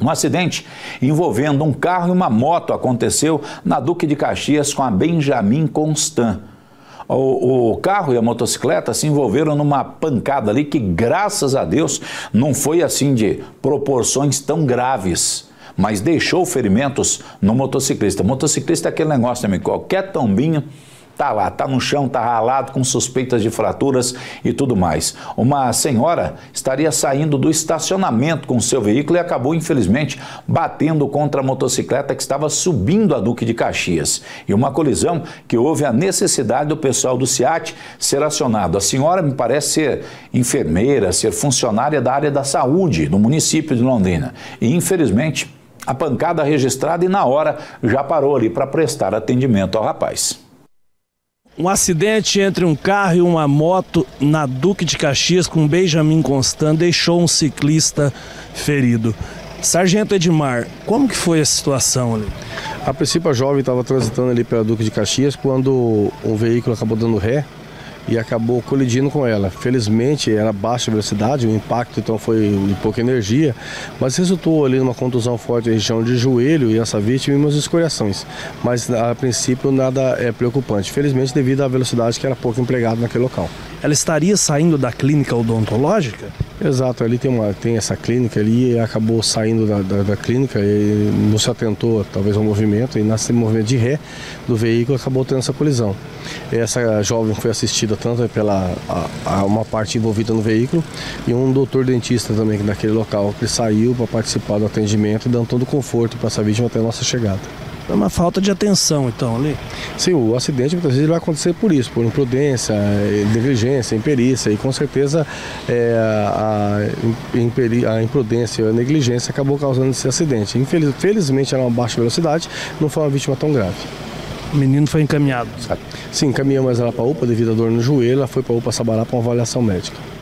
Um acidente envolvendo um carro e uma moto aconteceu na Duque de Caxias com a Benjamin Constant. O, o, carro e a motocicleta se envolveram numa pancada ali que, graças a Deus, não foi assim de proporções tão graves, mas deixou ferimentos no motociclista. Motociclista é aquele negócio também, qualquer tombinho Tá lá, tá no chão, tá ralado com suspeitas de fraturas e tudo mais. Uma senhora estaria saindo do estacionamento com seu veículo e acabou infelizmente batendo contra a motocicleta que estava subindo a Duque de Caxias. E uma colisão que houve a necessidade do pessoal do SIAT ser acionado. A senhora me parece ser enfermeira, ser funcionária da área da saúde no município de Londrina. E infelizmente a pancada registrada e na hora já parou ali para prestar atendimento ao rapaz. Um acidente entre um carro e uma moto na Duque de Caxias com Benjamin Constant deixou um ciclista ferido. Sargento Edmar, como que foi a situação ali? A princípio a jovem estava transitando ali pela Duque de Caxias quando um veículo acabou dando ré e acabou colidindo com ela. Felizmente era baixa velocidade, o impacto então foi de pouca energia, mas resultou ali numa contusão forte na região de joelho e essa vítima e umas escoriações. Mas a princípio nada é preocupante, felizmente devido à velocidade que era pouco empregada naquele local. Ela estaria saindo da clínica odontológica? Exato, ali tem, uma, tem essa clínica ali e acabou saindo da, da, da, clínica e não se atentou talvez ao movimento e nesse movimento de ré do veículo acabou tendo essa colisão. Essa jovem foi assistida tanto pela a, a uma parte envolvida no veículo e um doutor dentista também naquele local que saiu para participar do atendimento e dando todo o conforto para essa vítima até a nossa chegada. É uma falta de atenção, então, ali? Sim, o acidente muitas vezes vai acontecer por isso, por imprudência, negligência, imperícia, e com certeza é, a, a, imprudência a negligência acabou causando esse acidente. Infeliz, felizmente era uma baixa velocidade, não foi uma vítima tão grave. O menino foi encaminhado? Sim, encaminhamos ela para a UPA devido à dor no joelho, ela foi para a UPA Sabará para uma avaliação médica.